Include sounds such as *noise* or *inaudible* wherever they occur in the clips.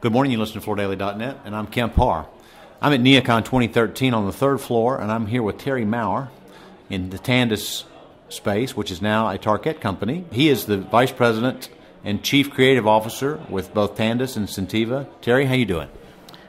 Good morning, you listen to FloorDaily.net, and I'm Kemp Harr. I'm at NeoCon 2013 on the third floor, and I'm here with Terry Mowers in the Tandus space, which is now a Tarkett company. He is the vice president and chief creative officer with both Tandus and Centiva. Terry, how you doing?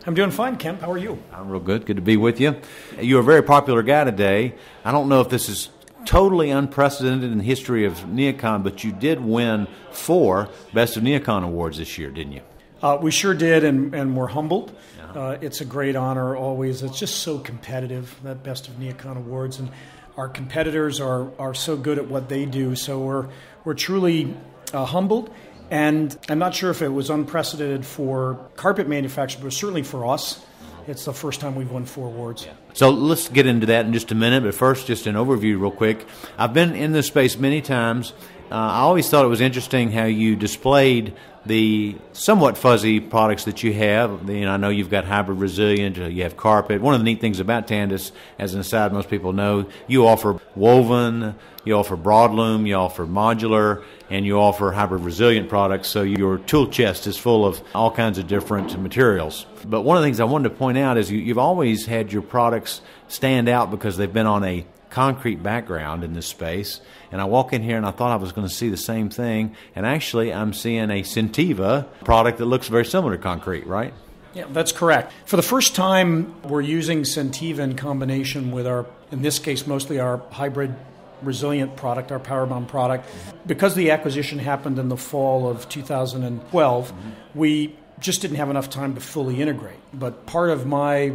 I'm doing fine, Kemp. How are you? I'm real good. Good to be with you. You're a very popular guy today. I don't know if this is totally unprecedented in the history of NeoCon, but you did win four Best of NeoCon awards this year, didn't you? Uh, we sure did, and, and we're humbled. Uh, it's a great honor always. It's just so competitive, that Best of NeoCon Awards. And our competitors are, are so good at what they do. So we're, we're truly uh, humbled. And I'm not sure if it was unprecedented for carpet manufacturers, but certainly for us. It's the first time we've won four awards. Yeah. So let's get into that in just a minute. But first, just an overview, real quick. I've been in this space many times. Uh, I always thought it was interesting how you displayed the somewhat fuzzy products that you have. You know, I know you've got hybrid resilient, uh, you have carpet. One of the neat things about Tandus, as an aside, most people know, you offer woven, you offer broadloom, you offer modular, and you offer hybrid resilient products. So your tool chest is full of all kinds of different materials. But one of the things I wanted to point out is you, you've always had your products stand out because they've been on a concrete background in this space. And I walk in here and I thought I was going to see the same thing. And actually, I'm seeing a Centiva product that looks very similar to concrete, right? Yeah, that's correct. For the first time, we're using Centiva in combination with our, in this case, mostly our hybrid resilient product, our PowerBond product. Because the acquisition happened in the fall of 2012, mm-hmm. we just didn't have enough time to fully integrate. But part of my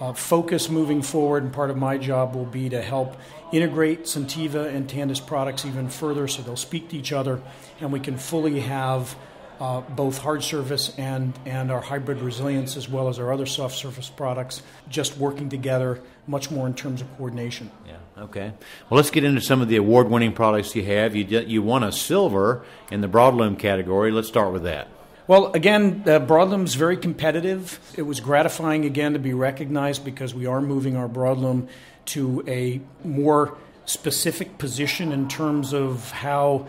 uh, focus moving forward, and part of my job will be to help integrate Centiva and Tandus products even further so they'll speak to each other and we can fully have uh, both hard surface and, and our hybrid resilience as well as our other soft surface products just working together much more in terms of coordination. Yeah, okay. Well, let's get into some of the award winning products you have. You, you won a silver in the broadloom category. Let's start with that. Well, again, uh, Broadloom's very competitive. It was gratifying again to be recognized because we are moving our Broadloom to a more specific position in terms of how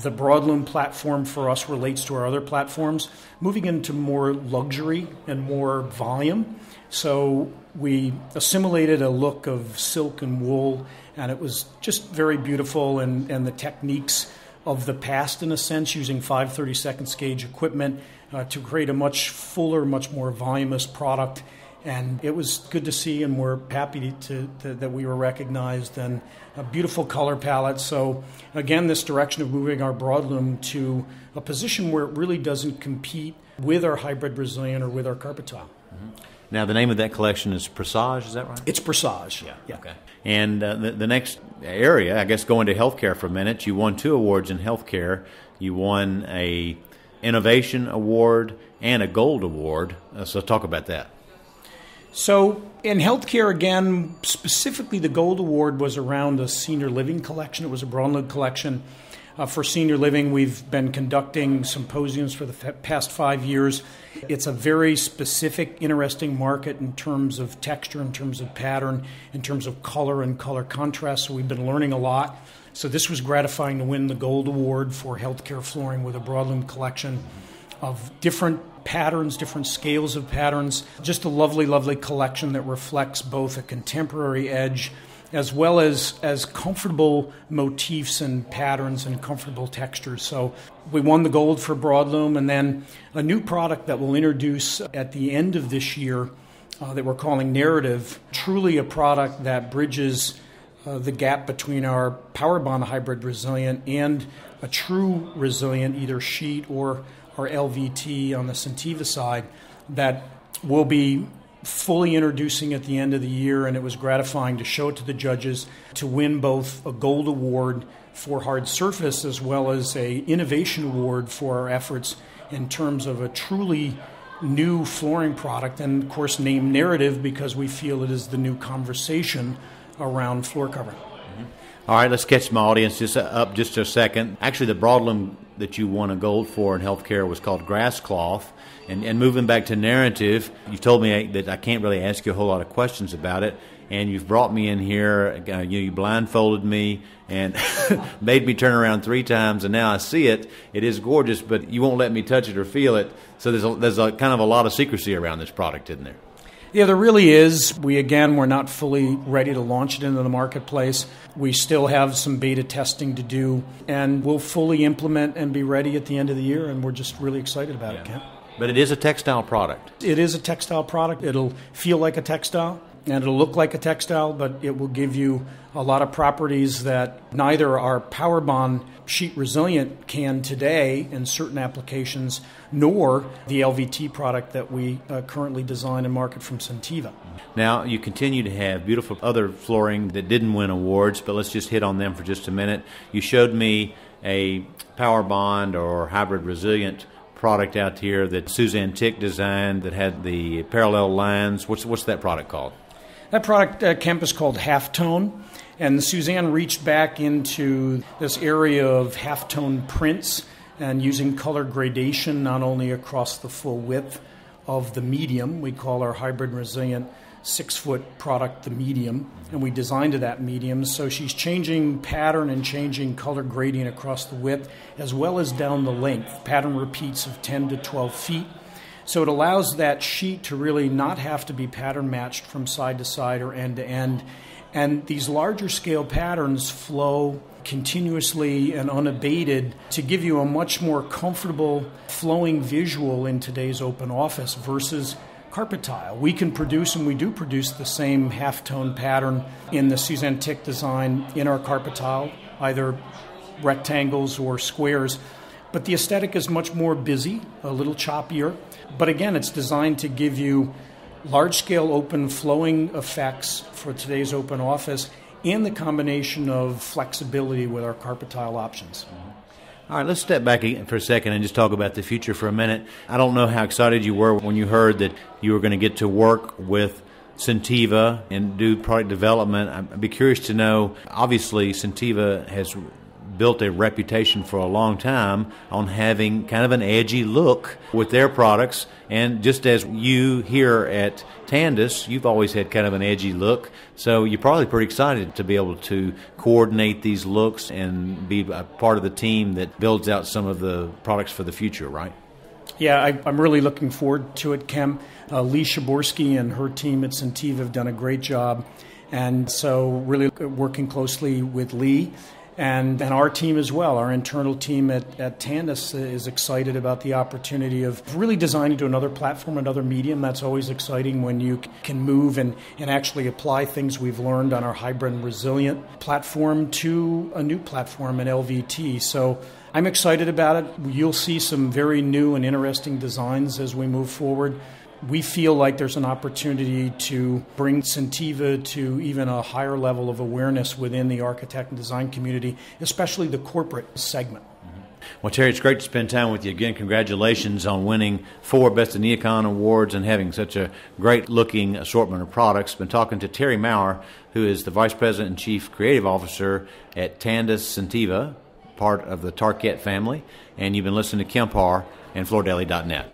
the Broadloom platform for us relates to our other platforms, moving into more luxury and more volume. So we assimilated a look of silk and wool, and it was just very beautiful, and, and the techniques of the past, in a sense, using 532nd gauge equipment uh, to create a much fuller, much more voluminous product. And it was good to see, and we're happy to, to, that we were recognized and a beautiful color palette. So, again, this direction of moving our broadloom to a position where it really doesn't compete with our hybrid resilient or with our carpet tile. Mm-hmm. Now, the name of that collection is Presage, is that right? It's Presage. Yeah. yeah. Okay. And uh, the, the next area, I guess, going to healthcare for a minute, you won two awards in healthcare. You won a innovation award and a gold award. Uh, so, talk about that. So, in healthcare, again, specifically, the gold award was around a senior living collection. It was a Broadloom collection uh, for senior living, we've been conducting symposiums for the past five years. It's a very specific, interesting market in terms of texture, in terms of pattern, in terms of color and color contrast. So we've been learning a lot. So this was gratifying to win the Gold Award for healthcare flooring with a broadloom collection of different patterns, different scales of patterns. Just a lovely, lovely collection that reflects both a contemporary edge as well as, as comfortable motifs and patterns and comfortable textures. So we won the gold for Broadloom, and then a new product that we'll introduce at the end of this year uh, that we're calling Narrative, truly a product that bridges uh, the gap between our PowerBond hybrid resilient and a true resilient, either sheet or our LVT on the Centiva side, that will be fully introducing at the end of the year, and it was gratifying to show it to the judges to win both a gold award for hard surface as well as a innovation award for our efforts in terms of a truly new flooring product, and of course name narrative because we feel it is the new conversation around floor covering. Mm-hmm. All right, let's catch my audience just up just a second. Actually, the broadloom that you won a gold for in healthcare was called Grass Cloth. And, and moving back to narrative, you've told me that I can't really ask you a whole lot of questions about it. And you've brought me in here, uh, you, you blindfolded me and *laughs* made me turn around three times, and now I see it. It is gorgeous, but you won't let me touch it or feel it. So there's a, there's a kind of a lot of secrecy around this product, isn't there? Yeah, there really is. We, again, we're not fully ready to launch it into the marketplace. We still have some beta testing to do, and we'll fully implement and be ready at the end of the year, and we're just really excited about yeah. it, Kemp. But it is a textile product. It is a textile product. It'll feel like a textile and it'll look like a textile, but it will give you a lot of properties that neither our PowerBond sheet resilient can today in certain applications, nor the LVT product that we uh, currently design and market from Centiva. Now, you continue to have beautiful other flooring that didn't win awards, but let's just hit on them for just a minute. You showed me a PowerBond or hybrid resilient product out here that Suzanne Tick designed that had the parallel lines. What's, what's that product called? That product, uh, Kemp, is called Halftone. And Suzanne reached back into this area of halftone prints and using color gradation not only across the full width of the medium, we call our hybrid resilient six foot product the medium, and we designed to that medium. So she's changing pattern and changing color gradient across the width as well as down the length, pattern repeats of 10 to 12 feet. So it allows that sheet to really not have to be pattern matched from side to side or end to end. And these larger scale patterns flow continuously and unabated to give you a much more comfortable flowing visual in today's open office versus carpet tile. We can produce and we do produce the same half tone pattern in the Suzanne Tick design in our carpet tile, either rectangles or squares. But the aesthetic is much more busy, a little choppier. But again, it's designed to give you large scale open flowing effects for today's open office and the combination of flexibility with our carpet tile options. All right, let's step back for a second and just talk about the future for a minute. I don't know how excited you were when you heard that you were going to get to work with Centiva and do product development. I'd be curious to know. Obviously, Centiva has built a reputation for a long time on having kind of an edgy look with their products. And just as you here at Tandus, you've always had kind of an edgy look. So you're probably pretty excited to be able to coordinate these looks and be a part of the team that builds out some of the products for the future, right? Yeah, I, am really looking forward to it, Kim. Uh, Lee Shaborsky and her team at Centiva have done a great job. And so, really working closely with Lee and, and our team as well, our internal team at, at Tandus is excited about the opportunity of really designing to another platform, another medium. That's always exciting when you can move and, and actually apply things we've learned on our hybrid and resilient platform to a new platform in LVT. So I'm excited about it. You'll see some very new and interesting designs as we move forward we feel like there's an opportunity to bring Centiva to even a higher level of awareness within the architect and design community, especially the corporate segment. Mm-hmm. Well, Terry, it's great to spend time with you again. Congratulations on winning four Best of NeoCon awards and having such a great looking assortment of products. Been talking to Terry Mowers, who is the Vice President and Chief Creative Officer at Tandus Centiva, part of the Tarkett family. And you've been listening to Kemp Harr and FloorDaily.net.